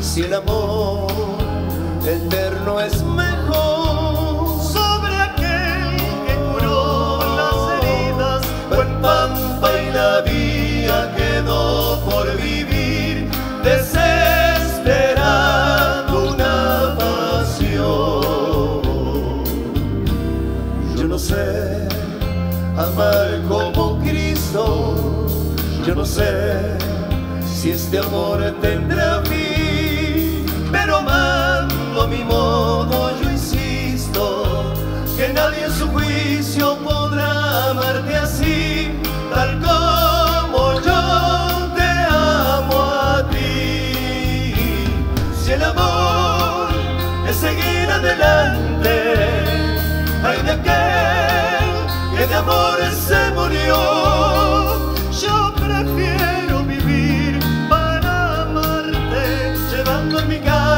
si el amor eterno es mejor. Sobre aquel que curó las heridas buen pampa y la vía quedó por vivir desesperando una pasión. Yo no sé amar como Cristo yo no sé si este amor tendrá fin, pero amando a mi modo yo insisto que nadie en su juicio podrá amarte así, tal como yo te amo a ti. Si el amor es seguir adelante, hay de aquel que de amor se amarte, Llevando en mi carne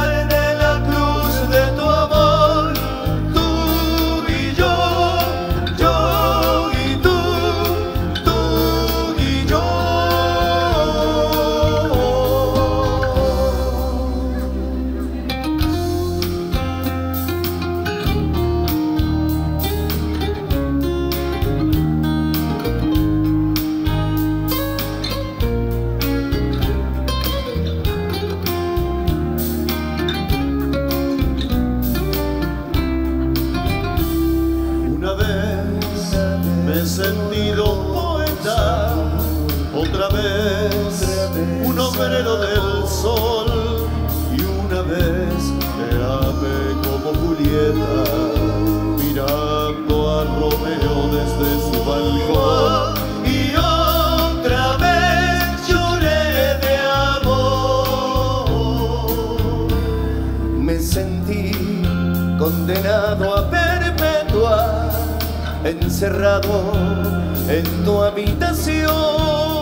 vez un obrero del sol y una vez te amé como Julieta, mirando a Romeo desde su balcón. Y otra vez lloré de amor me sentí condenado a perpetua, encerrado en tu habitación.